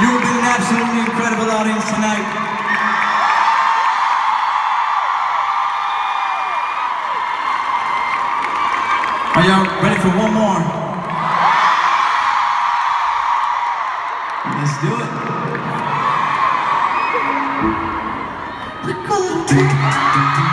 You have been an absolutely incredible audience tonight. Are y'all ready for one more? Let's do it. We're going to...